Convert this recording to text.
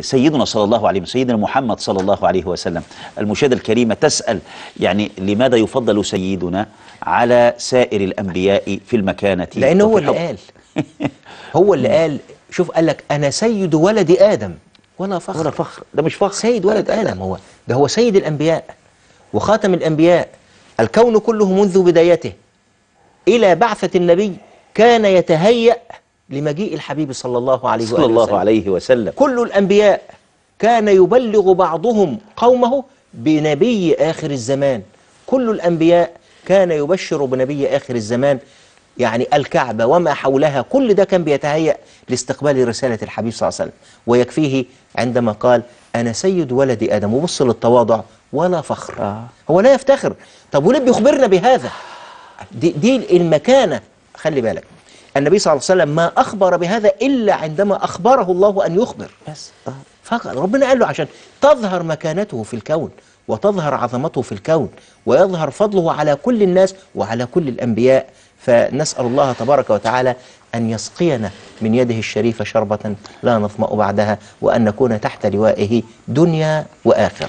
سيدنا صلى الله عليه وسلم سيدنا محمد صلى الله عليه وسلم. المشاهدة الكريمة تسأل يعني لماذا يفضل سيدنا على سائر الأنبياء في المكانة؟ لأن هو اللي؟ قال. هو اللي قال شوف قال لك أنا سيد ولد آدم. ولا فخر. ولا فخر. ده مش فخر. سيد ولد آدم هو. ده هو سيد الأنبياء وخاتم الأنبياء. الكون كله منذ بدايته. إلى بعثة النبي كان يتهيأ لمجيء الحبيب صلى الله عليه صلى الله وسلم. عليه وسلم. كل الأنبياء كان يبلغ بعضهم قومه بنبي آخر الزمان. كل الأنبياء كان يبشر بنبي آخر الزمان يعني الكعبة وما حولها. كل ده كان بيتهيأ لاستقبال رسالة الحبيب صلى الله عليه وسلم. ويكفيه عندما قال أنا سيد ولد آدم وبص للتواضع ولا فخر. آه. هو لا يفتخر. طب وليه بيخبرنا بهذا؟ دي, دي المكانة. خلي بالك. النبي صلى الله عليه وسلم ما أخبر بهذا إلا عندما أخبره الله أن يخبر. بس. آه. فقط ربنا قال له عشان تظهر مكانته في الكون وتظهر عظمته في الكون ويظهر فضله على كل الناس وعلى كل الأنبياء. فنسأل الله تبارك وتعالى أن يسقينا من يده الشريفة شربة لا نظمأ بعدها وأن نكون تحت لوائه دنيا وآخرة.